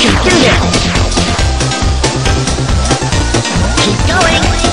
can do this! Keep going!